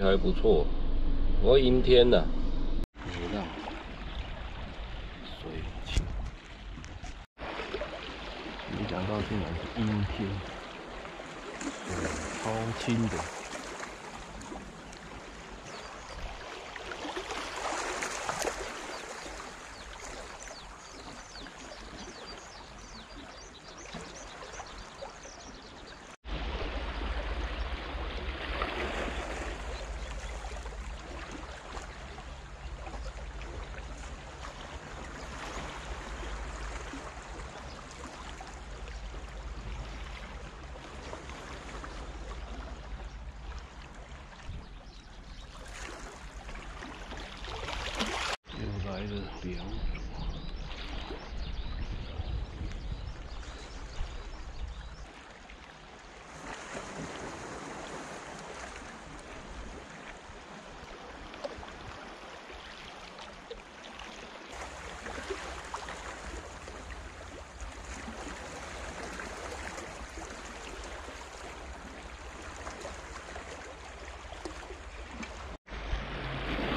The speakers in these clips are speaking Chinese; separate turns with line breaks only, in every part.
还不错，我阴天呐，
流浪水清。没想到竟然是阴天，超清的。又来了两组。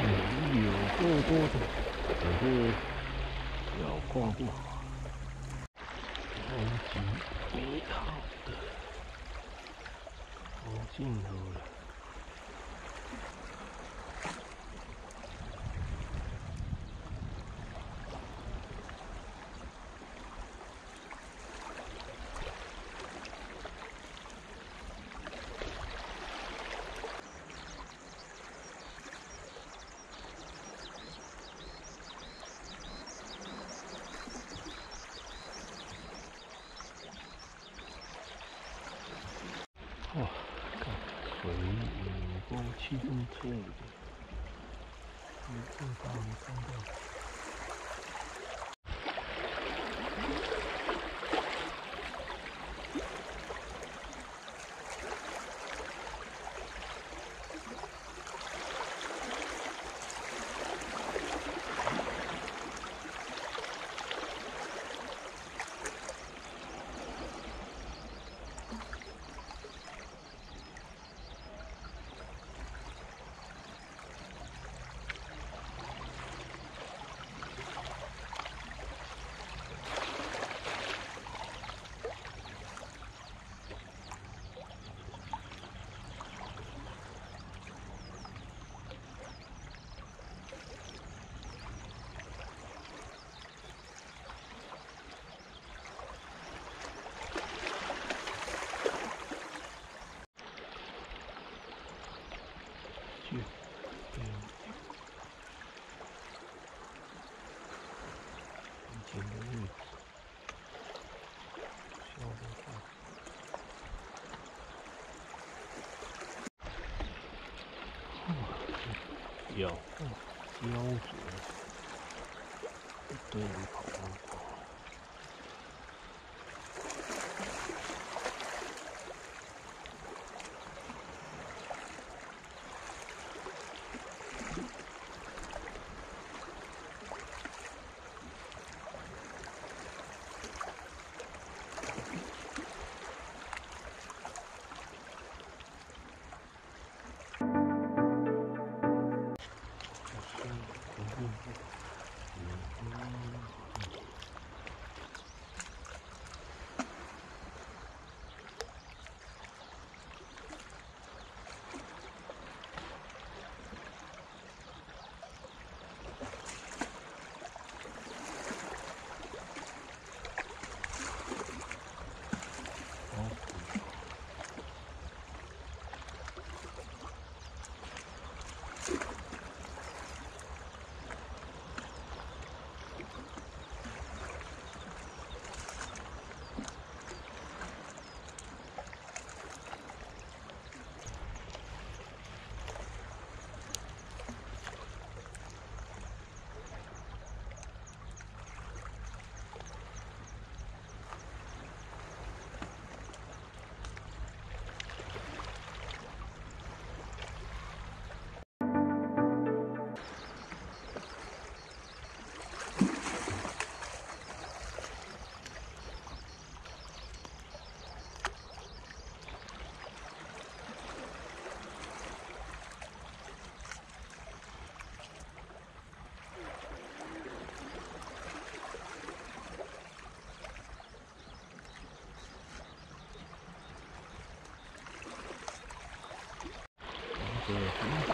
嗯有够多的，可是要逛不好。超级美好的，我尽头了。看水有够清澈的，有够大，没看到。去，嗯，以前的日子，笑得看。有，标准，一堆人跑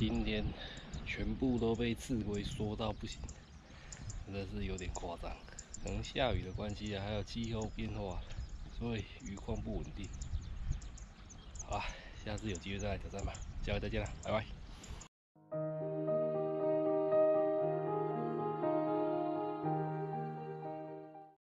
今天全部都被刺龟缩到不行，真的是有点夸张。可能下雨的关系啊，还有气候变化，所以鱼况不稳定。好啦，下次有机会再来挑战吧。下回再见了，拜拜。